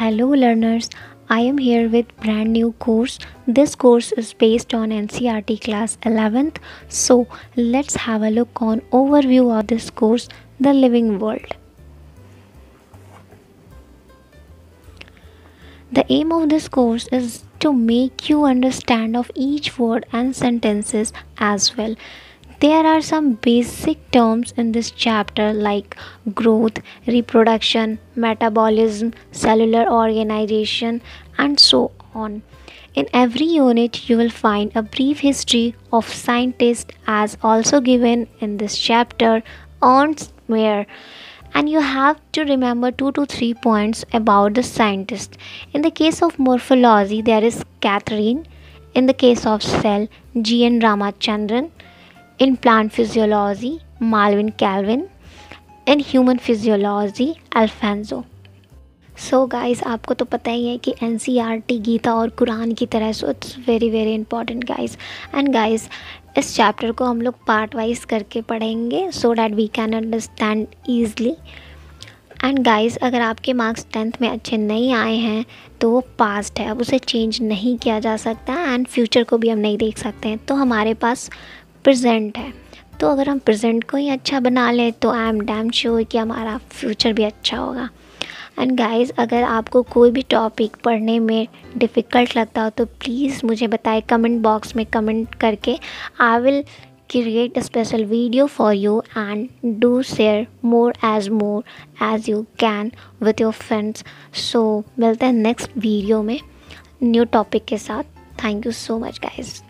Hello learners, I am here with brand new course. This course is based on NCERT class 11th. So let's have a look on overview of this course, The Living World. The aim of this course is to make you understand of each word and sentences as well. There are some basic terms in this chapter like growth, reproduction, metabolism, cellular organization, and so on. In every unit, you will find a brief history of scientists as also given in this chapter, Ernst Mayr. And you have to remember two to three points about the scientist. In the case of morphology, there is Catherine. In the case of cell, G. N. Ramachandran in plant physiology, Malvin Calvin, in human physiology, Alfonso. So so guys आपको तो पता ही है कि N C R T Gita और Quran की तरह so it's very very important guys and guys इस चैप्टर को हम लोग पार्ट वाइज करके पढ़ेंगे so that we can understand easily and guys अगर आपके मार्क्स टेंथ में अच्छे नहीं आए हैं तो वो पास्ट है। अब उसे चेंज नहीं किया जा सकता एंड फ्यूचर को भी हम नहीं देख सकते हैं। तो हमारे पास प्रेजेंट है। तो अगर हम प्रेजेंट को ही अच्छा बना लें तो आई एम डैम श्योर कि हमारा फ्यूचर भी अच्छा होगा। एंड गाइस अगर आपको कोई भी टॉपिक पढ़ने में डिफ़िकल्ट लगता हो तो प्लीज़ मुझे बताएँ कमेंट बॉक्स में कमेंट करके। I will create a special video for you and do share more as more as you can with your friends so मिलते हैं नेक्स्ट वीडियो में न्यू टॉपिक के साथ। Thank you so much guys